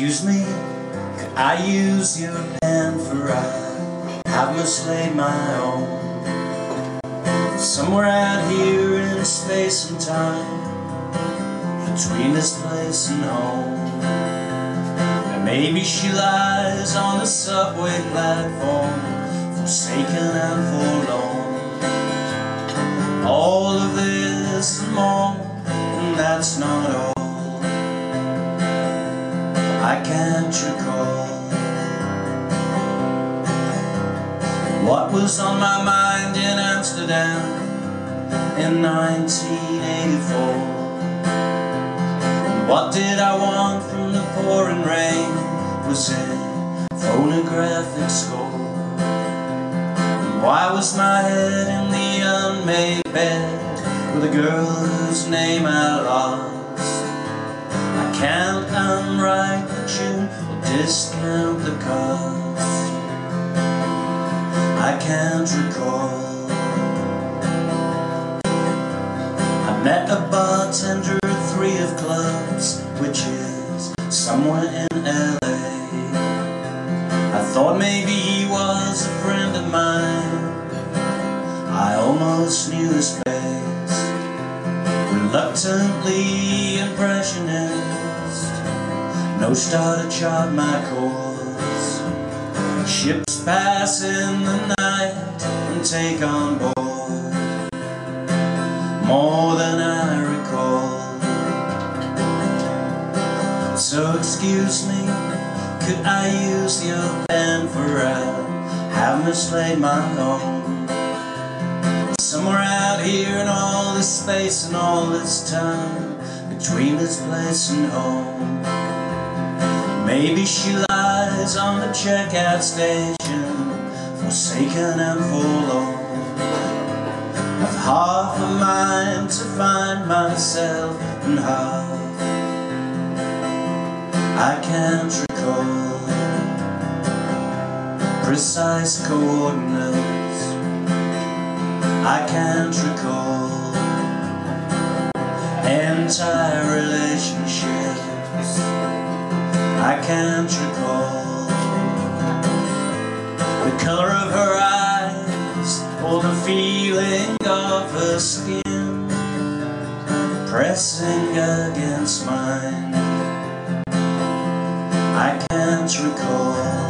Excuse me, could I use your pen for I have mislaid my own? Somewhere out here in space and time Between this place and home. And maybe she lies on the subway platform Forsaken and forlorn. All of this and more And that's not all I can't recall What was on my mind in Amsterdam in 1984 And what did I want from the pouring rain was a phonographic score. Why was my head in the unmade bed with a girl whose name I lost discount the cost I can't recall. I met a bartender at three of clubs Which is somewhere in L.A. I thought maybe he was a friend of mine. I almost knew his face. Reluctantly impressionist No star to chart my course. Ships pass in the night and take on board. More than I recall. So excuse me, could I use your pen for I have mislaid my own Somewhere out here in all this space and all this time Between this place and home Maybe she lies on the checkout station Forsaken and forlorn. I've half a mind to find myself and half I can't recall Precise coordinates. I can't recall Entire relationships can't recall. The color of her eyes Or the feeling of her skin Pressing against mine. I can't recall